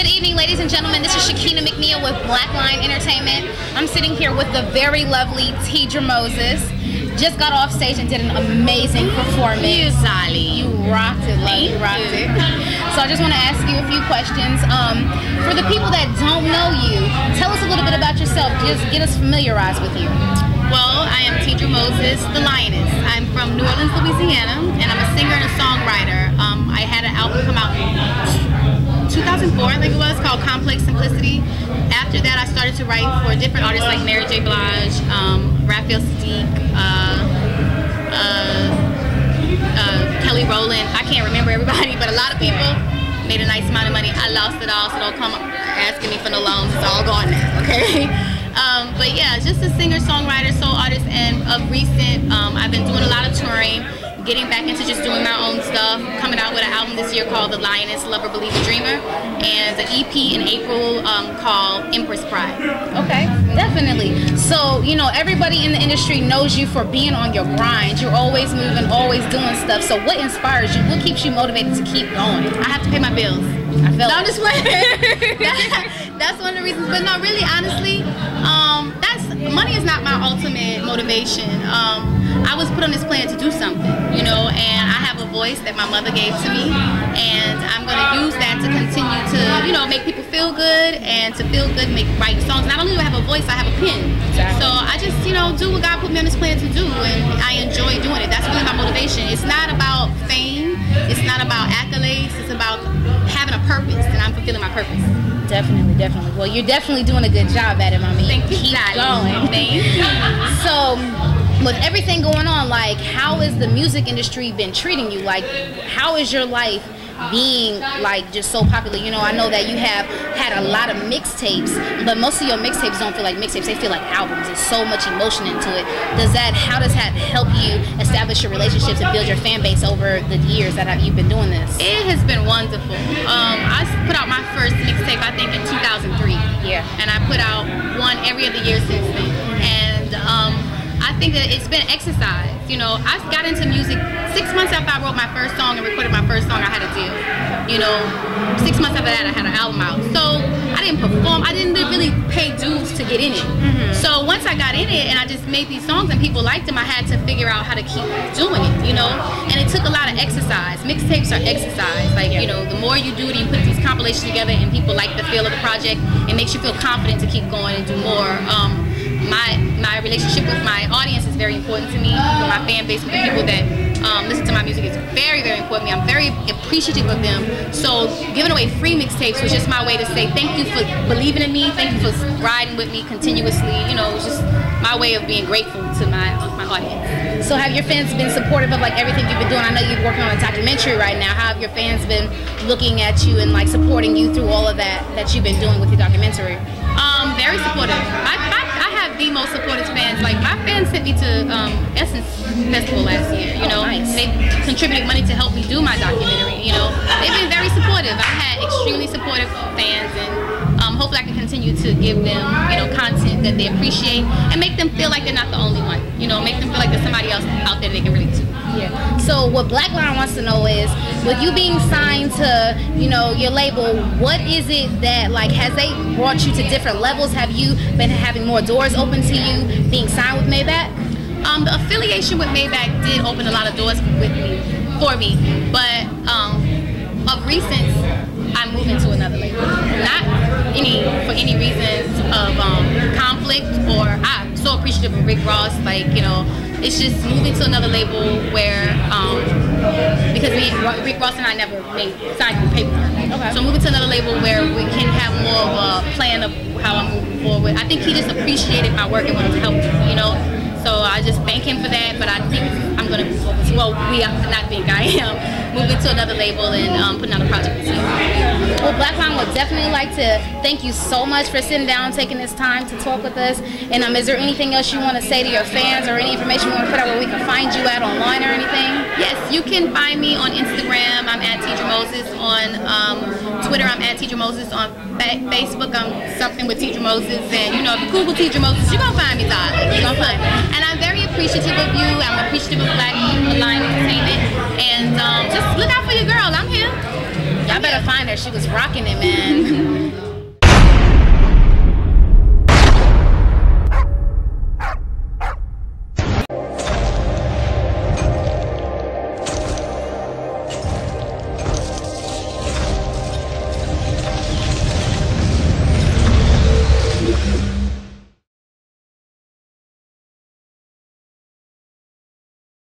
ladies and gentlemen. This is Shakina McNeil with Blaqline Entertainment. I'm sitting here with the very lovely Teedra Moses. Just got off stage and did an amazing performance. You, Sally. You rocked it, love. You rocked it. So I just want to ask you a few questions. Um, for the people that don't know you, tell us a little bit about yourself. Just get us familiarized with you. Well, I am Teedra Moses, the Lioness. I'm from New Orleans, Louisiana, and I'm a singer and a songwriter. Um, I had an album come out 2004, I think it was, called Complex Simplicity. After that, I started to write for different artists like Mary J. Blige, um, Raphael Saadiq, uh, uh, uh, Kelly Rowland. I can't remember everybody, but a lot of people made a nice amount of money. I lost it all, so don't come asking me for no loans. It's all gone now, okay? Um, but yeah, just a singer, songwriter, soul artist, and of recent, um, I've been doing a lot of touring getting back into just doing my own stuff, coming out with an album this year called The Lioness, Lover, Believer, Dreamer, and the EP in April um, called Empress Pride. Okay, definitely. So, you know, everybody in the industry knows you for being on your grind. You're always moving, always doing stuff. So what inspires you? What keeps you motivated to keep going? I have to pay my bills. I felt no, I'm just playing. that, that's one of the reasons. But no, really, honestly, um, that's money is not my ultimate motivation. Um, I was put on this plan to do something, you know, and I have a voice that my mother gave to me, and I'm going to use that to continue to, you know, make people feel good and to feel good, make write songs. Not only do I have a voice, I have a pen. Exactly. So I just, you know, do what God put me on this plan to do, and I enjoy doing it. That's really my motivation. It's not about fame. It's not about accolades. It's about having a purpose, and I'm fulfilling my purpose. Definitely, definitely. Well, you're definitely doing a good job at it, mommy. Thank you. Keep going. Thank you. So with everything going on, like how has the music industry been treating you? Like how is your life being like just so popular? You know, I know that you have had a lot of mixtapes, but most of your mixtapes don't feel like mixtapes. They feel like albums. There's so much emotion into it. Does that how does that help you establish your relationships and build your fan base over the years that have you been doing this? It has been wonderful. Um, I put out my first mixtape I think in 2003. Yeah. And I put out one every other year since think that it's been exercise. You know, I got into music six months after I wrote my first song and recorded my first song. I had a deal. You know, six months after that, I had an album out. So I didn't perform. I didn't really pay dues to get in it. Mm-hmm. So once I got in it and I just made these songs and people liked them, I had to figure out how to keep doing it. You know, and it took a lot of exercise. Mixtapes are exercise. Like you know, the more you do it, and you put these compilations together, and people like the feel of the project. It makes you feel confident to keep going and do more. Um, my my relationship with my audience is very important to me. With my fan base, with the people that um, listen to my music is very, very important to me. I'm very appreciative of them. So giving away free mixtapes was just my way to say thank you for believing in me, thank you for riding with me continuously. You know, it's just my way of being grateful to my my audience. So have your fans been supportive of like everything you've been doing? I know you're working on a documentary right now. How have your fans been looking at you and like supporting you through all of that that you've been doing with your documentary? Um, very supportive. The most supportive fans. Like my fans sent me to um, Essence Festival last year. You know, oh, nice. they contributed money to help me do my documentary. You know, they've been very supportive. I had extremely supportive fans, and hopefully I can continue to give them, you know, content that they appreciate and make them feel like they're not the only one. You know, make them feel like there's somebody else out there they can relate to. Yeah. So what Black Blaqline wants to know is, with you being signed to, you know, your label, what is it that like has they brought you to different levels? Have you been having more doors open to you being signed with Maybach? Um, the affiliation with Maybach did open a lot of doors with me, for me, but um, of recent, I'm moving to another label. Not any for any reasons of um, conflict or I'm so appreciative of Rick Ross. Like you know, it's just moving to another label where um, because me, Rick Ross and I never made signed paper. Okay. So moving to another label where we can have more of a plan of how I'm moving forward. I think he just appreciated my work and wanted to help. You know. So I just thank him for that, but I think I'm gonna move over to, well, we are, not think I am, moving to another label and um, putting out a project. Well, Blaqline would definitely like to thank you so much for sitting down, taking this time to talk with us. And um, is there anything else you want to say to your fans or any information you want to put out where we can find you at online or anything? Yes, you can find me on Instagram. I'm at Teedra Moses. On um, Twitter, I'm at Teedra Moses. On Facebook, I'm something with Teedra Moses. And you know, if you Google Teedra Moses, you're going to find me, darling. You're going to find me. Appreciative of you. I'm appreciative of Black Line Entertainment. And um, just look out for your girl. I'm here. Y'all better find her. She was rocking it, man.